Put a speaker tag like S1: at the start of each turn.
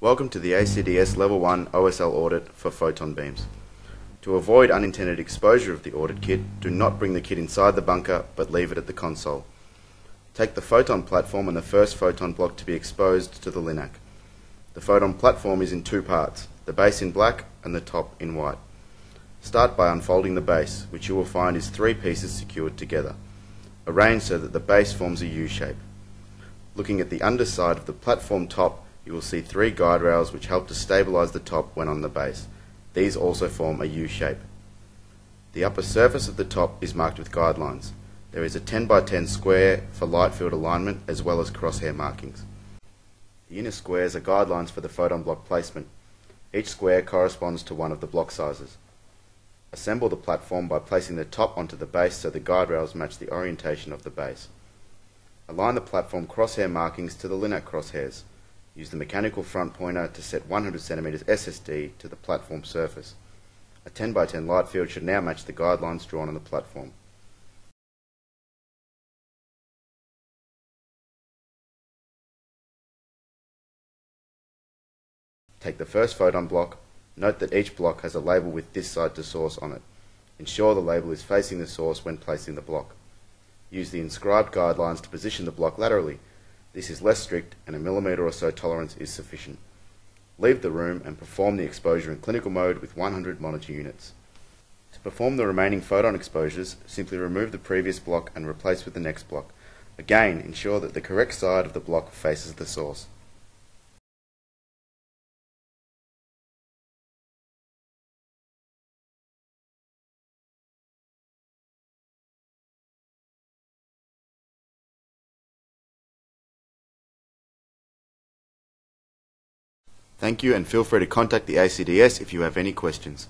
S1: Welcome to the ACDS Level 1 OSL audit for photon beams. To avoid unintended exposure of the audit kit, do not bring the kit inside the bunker but leave it at the console. Take the photon platform and the first photon block to be exposed to the LINAC. The photon platform is in two parts, the base in black and the top in white. Start by unfolding the base, which you will find is three pieces secured together, arranged so that the base forms a U shape. Looking at the underside of the platform top, you will see three guide rails which help to stabilize the top when on the base. These also form a U shape. The upper surface of the top is marked with guidelines. There is a 10 by 10 square for light field alignment as well as crosshair markings. The inner squares are guidelines for the photon block placement. Each square corresponds to one of the block sizes. Assemble the platform by placing the top onto the base so the guide rails match the orientation of the base. Align the platform crosshair markings to the LINAC crosshairs. Use the mechanical front pointer to set 100 cm SSD to the platform surface. A 10 by 10 light field should now match the guidelines drawn on the platform. Take the first photon block. Note that each block has a label with this side to source on it. Ensure the label is facing the source when placing the block. Use the inscribed guidelines to position the block laterally this is less strict and a millimetre or so tolerance is sufficient. Leave the room and perform the exposure in clinical mode with 100 monitor units. To perform the remaining photon exposures, simply remove the previous block and replace with the next block. Again, ensure that the correct side of the block faces the source. Thank you and feel free to contact the ACDS if you have any questions.